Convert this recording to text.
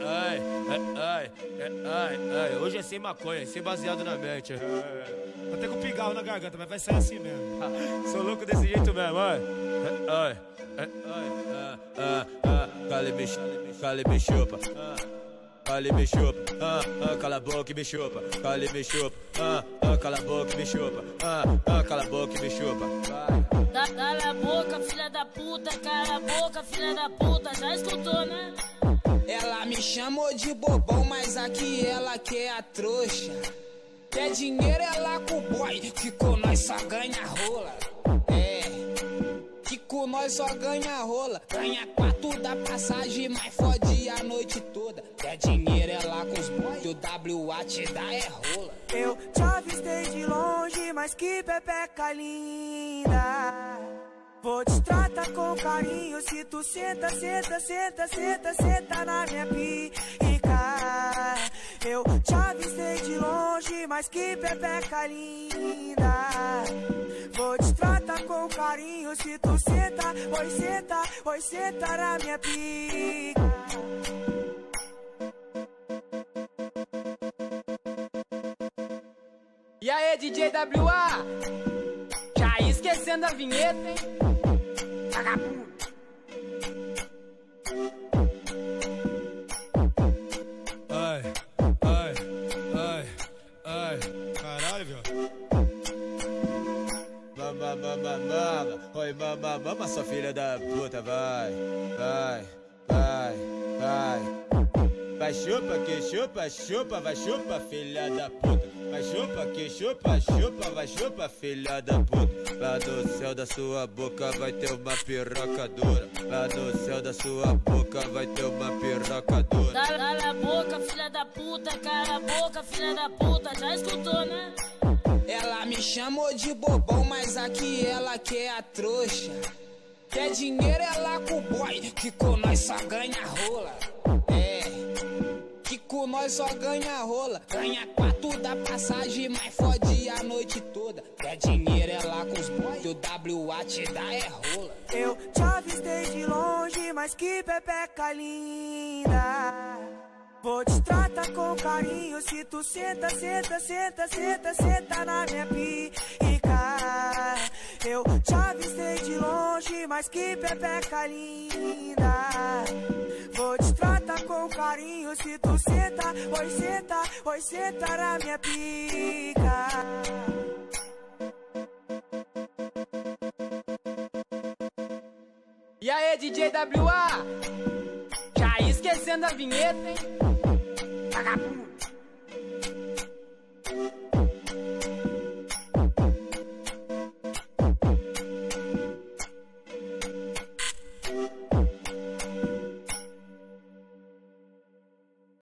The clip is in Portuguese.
Ai, ai, ai, ai, hoje é sem maconha, sem baseado na mente. Tô até com pigarro na garganta, mas vai sair assim mesmo. Sou louco desse jeito mesmo, ai. Ai, ai, ai, ai, ai, cale me, cale me chupa. Cale me chupa, ah, ah, cala a boca e me chupa. Cale me chupa, ah, ah, cala a boca e me chupa. Ah, ah, cala a boca e me chupa. Cala a boca, filha da puta, cala a boca, filha da puta, já escutou, né? Ela me chamou de bobão, mas aqui ela quer a trouxa. Quer dinheiro, ela com o boy, que com nós só ganha rola. É, que com nós só ganha rola. Ganha quatro da passagem, mas fode a noite toda. Quer dinheiro, ela com os boy, e o WA te dá é rola. Eu te avistei de longe, mas que pepeca linda. Vou te tratar com carinho se tu senta, senta, senta, senta, senta na minha pica. Eu te avistei de longe, mas que pepeca linda. Vou te tratar com carinho se tu senta, oi senta, oi senta na minha pica. E aí, DJ WA? Já esquecendo a vinheta, hein? Vagabundo. Ai, ai, ai, ai. Caralho, viu? Mama, mama, mama, oi mama, mama, sua filha da puta, vai, vai, vai, vai. Vai chupa que chupa, chupa, vai chupa, filha da puta. Vai chupa que chupa, chupa, vai chupa, filha da puta. Lá no céu da sua boca vai ter uma piroca dura. Lá no céu da sua boca vai ter uma piroca dura. Cala, cala a boca, filha da puta, cala a boca, filha da puta, já escutou, né? Ela me chamou de bobão, mas aqui ela quer a trouxa. Quer dinheiro, ela com o boy, que com nós só ganha rola. É, com nós só ganha rola. Ganha quatro da passagem, mas fode a noite toda. Quer dinheiro, ela com os boy, e o WA te dá é rola. Eu te avistei de longe, mas que pepeca linda. Vou te tratar com carinho se tu senta, senta, senta, senta, senta na minha pica. Eu te avistei de longe, mas que pepeca linda. Vou te tratar com carinho se tu senta, oi senta, oi senta na minha pica. E aí, DJ WA? Já esquecendo a vinheta, hein? Vagabundo.